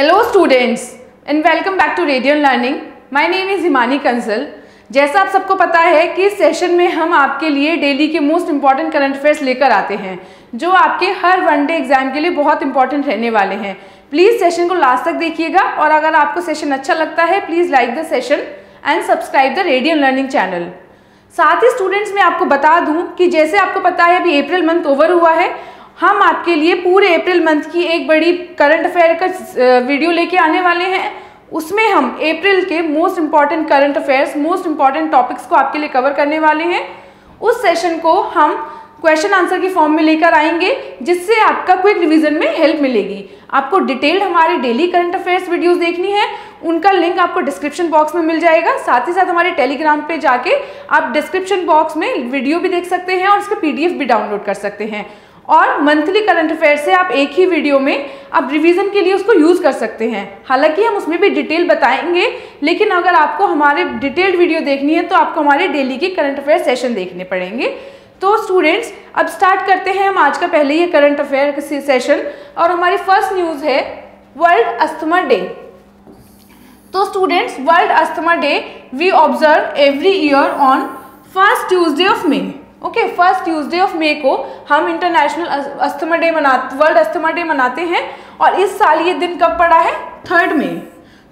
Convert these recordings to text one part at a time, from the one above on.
Hello students and welcome back to Radian Learning my name is Himani Kansal जैसा आप सबको पता है कि इस सेशन में हम आपके लिए डेली के मोस्ट इंपॉर्टेंट करंट अफेयर्स लेकर आते हैं, जो आपके हर वनडे एग्ज़ाम के लिए बहुत इंपॉर्टेंट रहने वाले हैं। प्लीज़ सेशन को लास्ट तक देखिएगा और अगर आपको सेशन अच्छा लगता है please like the session and subscribe the Radian Learning channel साथ ही स्टूडेंट्स मैं आपको बता दूँ कि जैसे आपको पता है, अभी अप्रैल मंथ ओवर हुआ है हम आपके लिए पूरे अप्रैल मंथ की एक बड़ी करंट अफेयर का वीडियो लेके आने वाले हैं। उसमें हम अप्रैल के most important current affairs most important topics को आपके लिए कवर करने वाले हैं। उस सेशन को हम क्वेश्चन आंसर की फॉर्म में लेकर आएँगे, जिससे आपका क्विक रिवीजन में हेल्प मिलेगी। आपको डिटेल्ड हमारे डेली करंट अफेयर्स वीडियोस देखनी है। उनका लिंक आपको डिस्क्रिप्शन बॉक्स में मिल जाएगा। साथ ही साथ हमारे टेलीग्राम पे जाके आप डिस्क्रिप्शन बॉक्स में वीडियो भी देख सकते हैं और उसका पीडीएफ भी डाउनलोड कर सकते हैं। और मंथली करंट अफेयर से आप एक ही वीडियो में आप रिवीजन के लिए उसको यूज़ कर सकते हैं। हालाँकि हम उसमें भी डिटेल बताएँगे, लेकिन अगर आपको हमारे डिटेल्ड वीडियो देखनी है तो आपको हमारे डेली के करंट अफेयर सेशन देखने पड़ेंगे। तो स्टूडेंट्स अब स्टार्ट करते हैं हम आज का पहले ये करंट अफेयर सेशन और हमारी फ़र्स्ट न्यूज़ है वर्ल्ड अस्थमा डे तो students world asthma day we observe every year on first Tuesday of May okay first Tuesday of May को हम इंटरनेशनल अस्थमा डे मनाते वर्ल्ड अस्थमा डे मनाते हैं और इस साल ये दिन कब पड़ा है? थर्ड मे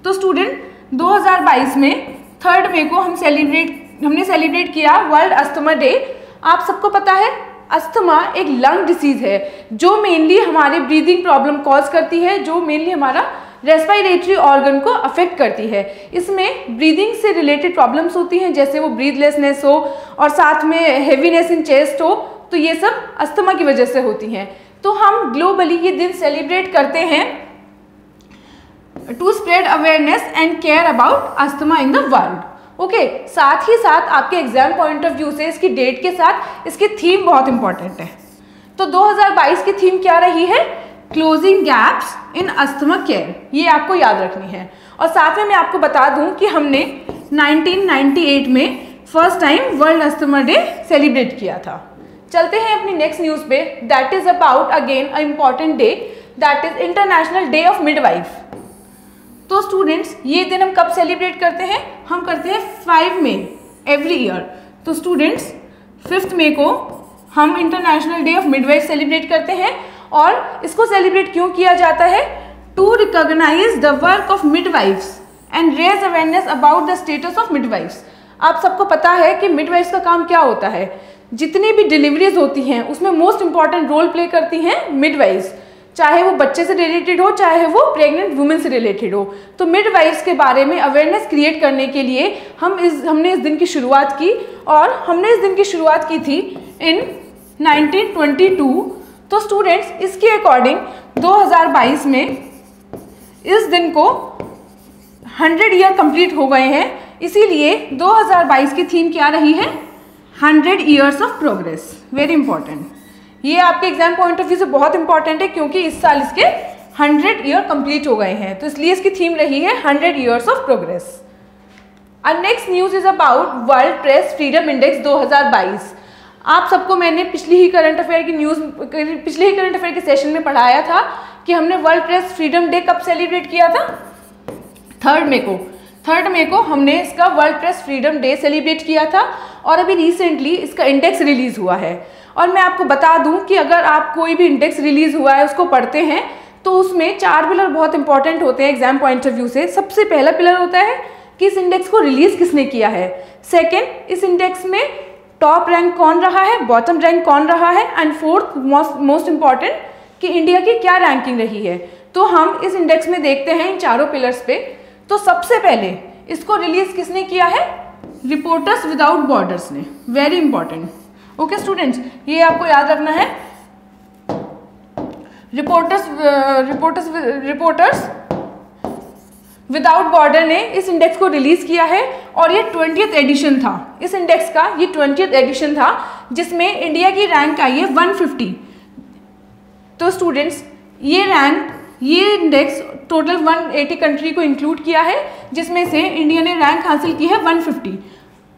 तो स्टूडेंट 2022 में थर्ड मे को हम सेलिब्रेट हमने सेलिब्रेट किया वर्ल्ड अस्थमा डे आप सबको पता है अस्थमा एक लंग डिसीज है, जो मेनली हमारे ब्रीदिंग प्रॉब्लम कॉज करती है, जो मेनली हमारा रेस्पायरेटरी ऑर्गन को अफेक्ट करती है। इसमें ब्रीदिंग से रिलेटेड प्रॉब्लम्स होती हैं, जैसे वो ब्रीदलेसनेस हो और साथ में हेवीनेस इन चेस्ट हो तो ये सब अस्थमा की वजह से होती हैं। तो हम ग्लोबली ये दिन सेलिब्रेट करते हैं to spread awareness and care about asthma in the world okay साथ ही साथ आपके एग्ज़ाम पॉइंट ऑफ़ व्यू से, इसकी डेट के साथ, इसकी थीम बहुत इंपॉर्टेंट है। तो 2022 की थीम क्या रही है? Closing gaps in asthma care ये आपको याद रखनी है। और साथ में मैं आपको बता दूँ कि हमने 1998 में first time world asthma day celebrate किया था। चलते हैं अपनी नेक्स्ट न्यूज़ पे। That is about again a important day that is international day of midwife तो स्टूडेंट्स ये दिन हम कब सेलिब्रेट करते हैं? हम करते हैं फाइव मे एवरी ईयर तो स्टूडेंट्स फिफ्थ मे को हम international day of midwife celebrate करते हैं। और इसको सेलिब्रेट क्यों किया जाता है? To recognize the work of midwives and raise awareness about the status of midwives आप सबको पता है कि मिडवाइफ्स का काम क्या होता है? जितनी भी डिलीवरीज होती हैं, उसमें मोस्ट इंपॉर्टेंट रोल प्ले करती हैं मिडवाइफ्स चाहे वो बच्चे से रिलेटेड हो, चाहे वो प्रेग्नेंट वुमेन से रिलेटेड हो. तो मिडवाइफ्स के बारे में अवेयरनेस क्रिएट करने के लिए हम इस, हमने इस दिन की शुरुआत की और हमने इस दिन की शुरुआत की थी इन 1922 तो स्टूडेंट्स इसके अकॉर्डिंग 2022 में इस दिन को 100 ईयर कंप्लीट हो गए हैं। इसीलिए 2022 की थीम क्या रही है? 100 years of progress very important ये आपके एग्ज़ाम पॉइंट ऑफ़ व्यू से बहुत इंपॉर्टेंट है क्योंकि इस साल इसके 100 ईयर कंप्लीट हो गए हैं। तो इसलिए इसकी थीम रही है 100 years of progress next news is about world press freedom index 2022 आप सबको मैंने पिछली ही करंट अफेयर की न्यूज़ पिछले ही करंट अफेयर के सेशन में पढ़ाया था कि हमने वर्ल्ड प्रेस फ्रीडम डे कब सेलिब्रेट किया था? थर्ड मे को। थर्ड मे को हमने इसका world press freedom day celebrate किया था और अभी रिसेंटली इसका इंडेक्स रिलीज़ हुआ है। और मैं आपको बता दूँ कि अगर आप कोई भी इंडेक्स रिलीज़ हुआ है, उसको पढ़ते हैं तो उसमें चार पिलर बहुत इंपॉर्टेंट होते हैं एग्ज़ाम पॉइंट ऑफ़ व्यू से। सबसे पहला पिलर होता है कि इस इंडेक्स को रिलीज़ किसने किया है? सेकेंड इस इंडेक्स में टॉप रैंक कौन रहा है बॉटम रैंक कौन रहा है एंड फोर्थ मोस्ट इंपॉर्टेंट कि इंडिया की क्या रैंकिंग रही है। तो हम इस इंडेक्स में देखते हैं इन चारों पिलर्स पे। तो सबसे पहले इसको रिलीज़ किसने किया है? रिपोर्टर्स विदाउट बॉर्डर्स ने। वेरी इंपॉर्टेंट ओके स्टूडेंट्स ये आपको याद रखना है। Reporters reporters reporters without border ने इस इंडेक्स को रिलीज़ किया है और ये ट्वेंटियथ एडिशन था। इस इंडेक्स का ये ट्वेंटियथ एडिशन था, जिसमें इंडिया की रैंक आई है 150 तो स्टूडेंट्स ये रैंक ये इंडेक्स टोटल 180 कंट्री को इंक्लूड किया है, जिसमें से इंडिया ने रैंक हासिल की है 150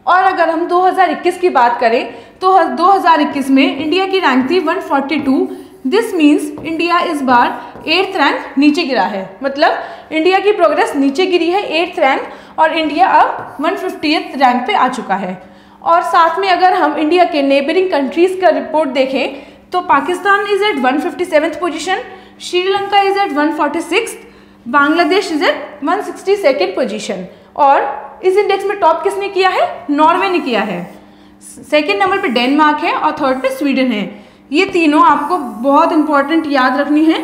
और अगर हम 2021 की बात करें तो 2021 में इंडिया की रैंक थी 142 दिस मीन्स इंडिया इस बार एट्थ रैंक नीचे गिरा है। मतलब इंडिया की प्रोग्रेस नीचे गिरी है एट्थ रैंक और इंडिया अब वन रैंक पे आ चुका है। और साथ में अगर हम इंडिया के नेबरिंग कंट्रीज़ का रिपोर्ट देखें तो Pakistan is at one fifty position Sri Lanka is at one forty Bangladesh is at one sixty position और इस इंडेक्स में टॉप किसने किया है? नॉर्वे ने किया है। सेकेंड नंबर पे डेनमार्क है और थर्ड पे स्वीडन है। ये तीनों आपको बहुत इंपॉर्टेंट याद रखनी है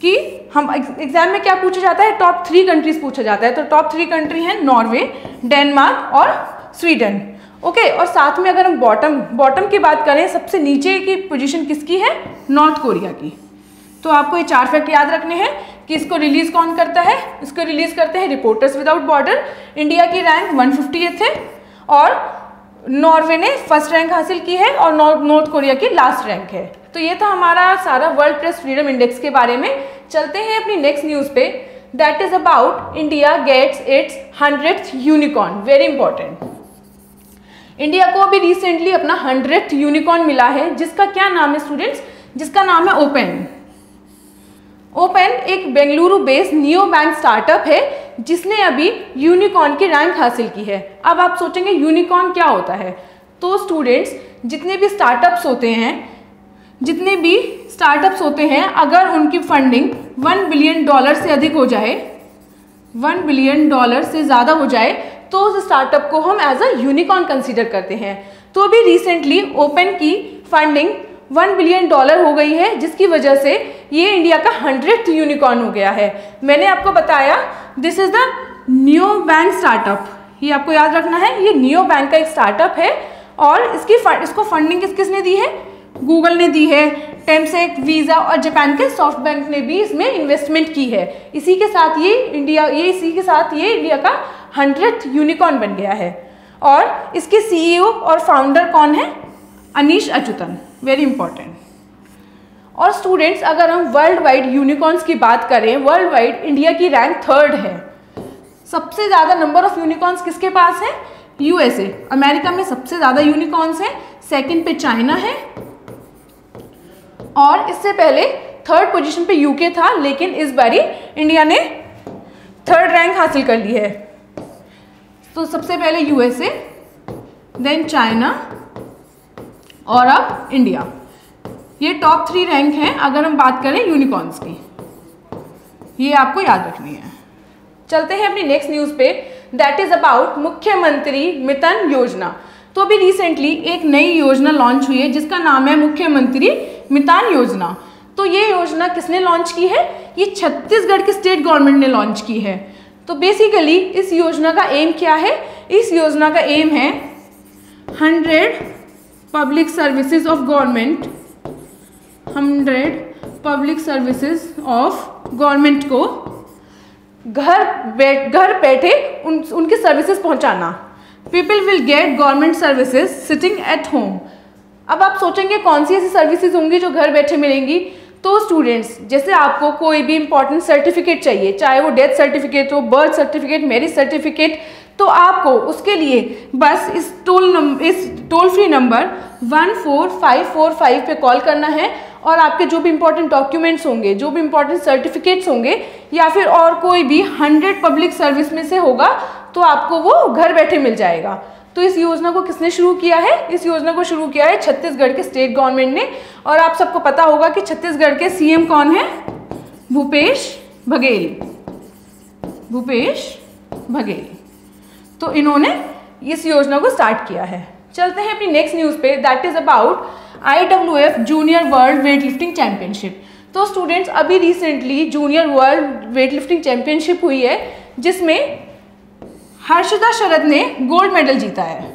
कि हम एग्ज़ाम में क्या पूछा जाता है? टॉप थ्री कंट्रीज़ पूछा जाता है। तो टॉप थ्री कंट्री हैं नॉर्वे डेनमार्क और स्वीडन ओके और साथ में अगर हम बॉटम बॉटम की बात करें, सबसे नीचे की पोजीशन किसकी है? नॉर्थ कोरिया की। तो आपको ये चार फैक्ट याद रखने हैं कि इसको रिलीज़ कौन करता है? इसको रिलीज़ करते हैं रिपोर्टर्स विदाउट बॉर्डर इंडिया की रैंक वन है और नॉर्वे ने फ़र्स्ट रैंक हासिल की है और नॉर्थ कोरिया की लास्ट रैंक है। तो ये था हमारा सारा वर्ल्ड प्रेस फ्रीडम इंडेक्स के बारे में। चलते हैं अपनी नेक्स्ट न्यूज़ पे। That is about India gets its hundred unicorn very important India को अभी रिसेंटली अपना हंड्रेड यूनिकॉर्न मिला है, जिसका क्या नाम है स्टूडेंट्स जिसका नाम है ओपन ओपन एक Bengaluru based neo bank startup है जिसने अभी यूनिकॉर्न की रैंक हासिल की है। अब आप सोचेंगे यूनिकॉर्न क्या होता है? तो स्टूडेंट्स जितने भी स्टार्टअप्स होते हैं, जितने भी स्टार्टअप्स होते हैं, अगर उनकी फंडिंग वन बिलियन डॉलर से अधिक हो जाए वन बिलियन डॉलर से ज़्यादा हो जाए तो उस स्टार्टअप को हम एज अ यूनिकॉर्न कंसीडर करते हैं। तो अभी रिसेंटली ओपन की फंडिंग वन बिलियन डॉलर हो गई है, जिसकी वजह से ये इंडिया का हंड्रेड यूनिकॉर्न हो गया है। मैंने आपको बताया this is the new bank startup ये आपको याद रखना है, ये न्यू बैंक का एक स्टार्टअप है और इसकी इसको फंडिंग किस किसने दी है? गूगल ने दी है टेमसेक वीज़ा और जापान के सॉफ्ट बैंक ने भी इसमें इन्वेस्टमेंट की है। इसी के साथ ये इंडिया ये इसी के साथ ये इंडिया का हंड्रेड यूनिकॉर्न बन गया है। और इसके सीईओ और फाउंडर कौन है? अनीश अच्युतन वेरी इंपॉर्टेंट और स्टूडेंट्स अगर हम वर्ल्ड वाइड यूनिकॉर्न्स की बात करें वर्ल्ड वाइड इंडिया की रैंक थर्ड है। सबसे ज़्यादा नंबर ऑफ़ यूनिकॉर्न्स किसके पास है? यूएसए अमेरिका में सबसे ज़्यादा यूनिकॉर्न्स हैं सेकंड पे चाइना है। और इससे पहले थर्ड पोजीशन पे यूके था, लेकिन इस बारी इंडिया ने थर्ड रैंक हासिल कर ली है। तो सबसे पहले यूएसए देन चाइना और अब इंडिया ये टॉप थ्री रैंक हैं, अगर हम बात करें यूनिकॉर्न्स की। ये आपको याद रखनी है। चलते हैं अपनी नेक्स्ट न्यूज़ पे। That is about Mukhyamantri Mitan Yojana. तो अभी रिसेंटली एक नई योजना लॉन्च हुई है, जिसका नाम है मुख्यमंत्री मितान योजना। तो ये योजना किसने लॉन्च की है? ये छत्तीसगढ़ की स्टेट गवर्नमेंट ने लॉन्च की है। तो बेसिकली इस योजना का एम क्या है? इस योजना का एम है hundred public services of government hundred public services of government को घर बैठ घर बैठे उन, उनकी सर्विसेज़ पहुंचाना। People will get government services sitting at home अब आप सोचेंगे कौन सी ऐसी सर्विसेज़ होंगी जो घर बैठे मिलेंगी? तो स्टूडेंट्स जैसे आपको कोई भी इंपॉर्टेंट सर्टिफिकेट चाहिए, चाहे वो डेथ सर्टिफिकेट हो बर्थ सर्टिफिकेट मैरिज सर्टिफिकेट तो आपको उसके लिए बस इस टोल नंबर इस toll free number one four five four five पर कॉल करना है। और आपके जो भी इंपॉर्टेंट डॉक्यूमेंट्स होंगे, जो भी इंपॉर्टेंट सर्टिफिकेट्स होंगे, या फिर और कोई भी हंड्रेड पब्लिक सर्विस में से होगा तो आपको वो घर बैठे मिल जाएगा। तो इस योजना को किसने शुरू किया है? इस योजना को शुरू किया है छत्तीसगढ़ के स्टेट गवर्नमेंट ने। और आप सबको पता होगा कि छत्तीसगढ़ के सीएम कौन है? भूपेश बघेल। भूपेश बघेल। तो इन्होंने इस योजना को स्टार्ट किया है। चलते हैं अपनी नेक्स्ट न्यूज़ पे। That is about I W F junior world weightlifting championship तो स्टूडेंट्स अभी recently junior world weightlifting championship हुई है, जिसमें हर्षदा शरद ने गोल्ड मेडल जीता है।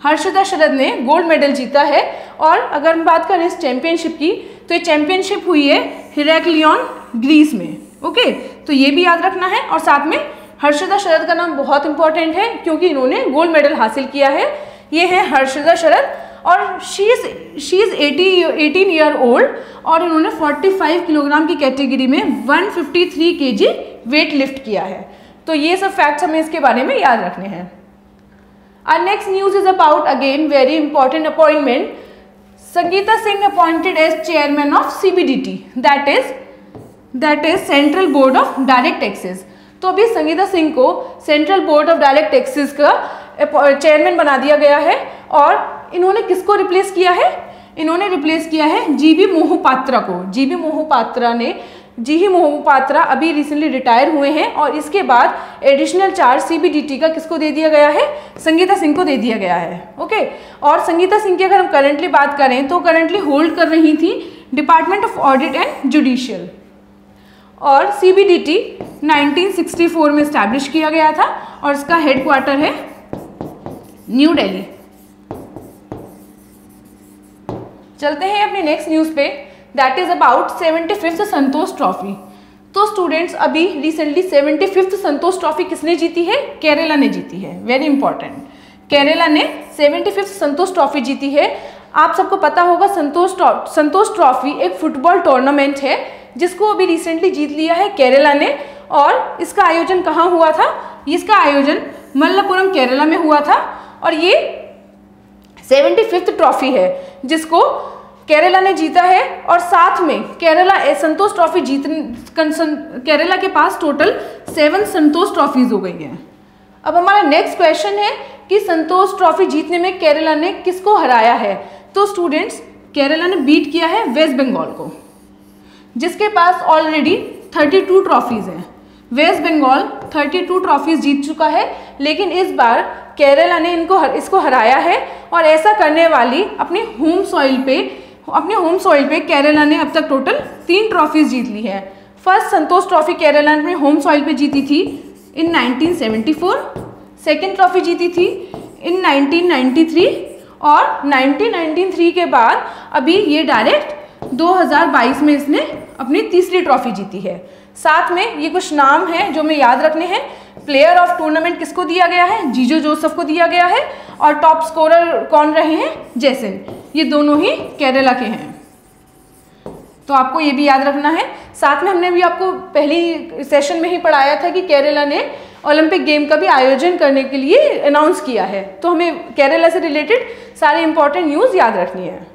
हर्षदा शरद ने गोल्ड मेडल जीता है और अगर हम बात करें इस चैंपियनशिप की तो ये चैंपियनशिप हुई है हिरेक्लियन ग्रीस में ओके तो ये भी याद रखना है और साथ में हर्षदा शरद का नाम बहुत इंपॉर्टेंट है, क्योंकि इन्होंने गोल्ड मेडल हासिल किया है। ये है हर्षदा शरद और she is she is eighty eighteen year old और इन्होंने 45 किलोग्राम की कैटेगरी में 153 केजी वेट लिफ्ट किया है। तो ये सब फैक्ट्स हमें इसके बारे में याद रखने हैं। Our next news is about again very important appointment Sangeeta Singh appointed as chairman of CBDT that is that is central board of direct taxes तो अभी संगीता सिंह को central board of direct taxes का चेयरमैन बना दिया गया है और इन्होंने किसको रिप्लेस किया है? इन्होंने रिप्लेस किया है जीबी मोहपात्रा को। जीबी मोहपात्रा ने जी ही मोहपात्रा अभी रिसेंटली रिटायर हुए हैं और इसके बाद एडिशनल चार्ज सीबीडीटी का किसको दे दिया गया है? संगीता सिंह को दे दिया गया है। ओके और संगीता सिंह की अगर हम करंटली बात करें तो करंटली होल्ड कर रही थी department of audit and judicial और सीबीडीटी 1964 में स्टैब्लिश किया गया था और इसका हेडक्वार्टर है न्यू दिल्ली चलते हैं अपने नेक्स्ट न्यूज़ पे। That is about seventy fifth Santosh trophy तो स्टूडेंट्स अभी recently seventy fifth Santosh trophy किसने जीती है? केरला ने जीती है। वेरी इंपॉर्टेंट केरला ने सेवेंटी फिफ्थ संतोष ट्रॉफी जीती है। आप सबको पता होगा, संतोष संतोष ट्रॉफी एक फुटबॉल टूर्नामेंट है, जिसको अभी रिसेंटली जीत लिया है केरला ने। और इसका आयोजन कहाँ हुआ था? इसका आयोजन मल्लपुरम केरला में हुआ था। और ये सेवेंटी फिफ्थ ट्रॉफी है, जिसको केरला ने जीता है और साथ में केरला संतोष ट्रॉफी जीत केरला के पास टोटल सेवन संतोष ट्रॉफीज हो गई हैं। अब हमारा नेक्स्ट क्वेश्चन है कि संतोष ट्रॉफी जीतने में केरला ने किसको हराया है? तो स्टूडेंट्स केरला ने बीट किया है वेस्ट बंगाल को, जिसके पास ऑलरेडी 32 ट्रॉफीज हैं। वेस्ट बंगाल 32 ट्रॉफीज जीत चुका है लेकिन इस बार केरला ने इनको हर, इसको हराया है और ऐसा करने वाली अपनी होम सॉइल पे अपने होम सॉइल पे केरला ने अब तक टोटल तीन ट्रॉफीज जीत ली है। फ़र्स्ट संतोष ट्रॉफी केरला ने होम सॉइल पे जीती थी इन 1974 सेकेंड ट्रॉफी जीती थी इन 1993 और 1993 के बाद अभी ये डायरेक्ट 2022 में इसने अपनी तीसरी ट्रॉफी जीती है। साथ में ये कुछ नाम हैं जो हमें याद रखने हैं। प्लेयर ऑफ़ टूर्नामेंट किसको दिया गया है? जीजो जोसफ को दिया गया है। और टॉप स्कोरर कौन रहे हैं? जैसन। ये दोनों ही केरला के हैं। तो आपको ये भी याद रखना है। साथ में हमने भी आपको पहली सेशन में ही पढ़ाया था कि केरला ने ओलंपिक गेम का भी आयोजन करने के लिए अनाउंस किया है। तो हमें केरला से रिलेटेड सारे इंपॉर्टेंट न्यूज़ याद रखनी है।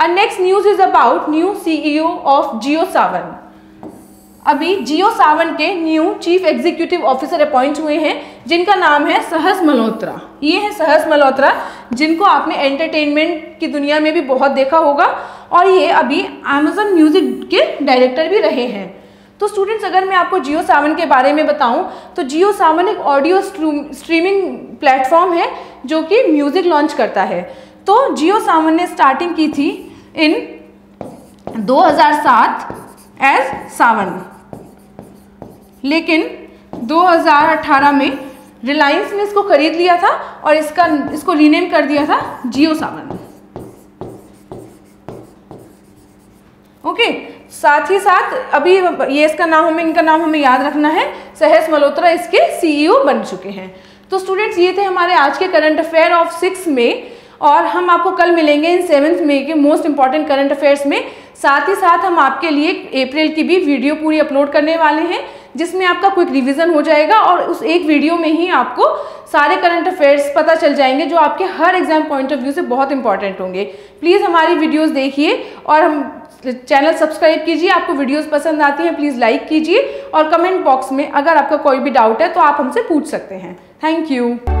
और next news is about new CEO of Jio Saavn अभी जियो सावन के new chief executive officer appoint हुए हैं, जिनका नाम है सहस मल्होत्रा। ये है सहस मल्होत्रा, जिनको आपने एंटरटेनमेंट की दुनिया में भी बहुत देखा होगा, और ये अभी अमेजन म्यूज़िक के डायरेक्टर भी रहे हैं। तो स्टूडेंट्स अगर मैं आपको जियो सावन के बारे में बताऊँ तो जियो सावन एक ऑडियो स्ट्रीमिंग प्लेटफॉर्म है, जो कि म्यूज़िक लॉन्च करता है। तो जियो सावन ने स्टार्टिंग की थी इन 2007 एज सावन। लेकिन 2018 में रिलायंस ने इसको खरीद लिया था और इसका, इसको रीनेम कर दिया था जियो सावन। ओके साथ ही साथ अभी ये इसका नाम हमें, इनका नाम हमें याद रखना है सहस मल्होत्रा इसके सीईओ बन चुके हैं। तो स्टूडेंट्स ये थे हमारे आज के करंट अफेयर ऑफ़ सिक्स में और हम आपको कल मिलेंगे इन सेवन्थ मे के मोस्ट इंपॉर्टेंट करंट अफेयर्स में। साथ ही साथ हम आपके लिए अप्रैल की भी वीडियो पूरी अपलोड करने वाले हैं। जिसमें आपका क्विक रिवीजन हो जाएगा और उस एक वीडियो में ही आपको सारे करंट अफेयर्स पता चल जाएँगे जो आपके हर एग्ज़ाम पॉइंट ऑफ़ व्यू से बहुत इंपॉर्टेंट होंगे। प्लीज़ हमारी वीडियोज़ देखिए और हम चैनल सब्सक्राइब कीजिए। आपको वीडियोस पसंद आती हैं प्लीज़ लाइक कीजिए और कमेंट बॉक्स में अगर आपका कोई भी डाउट है तो आप हमसे पूछ सकते हैं। Thank you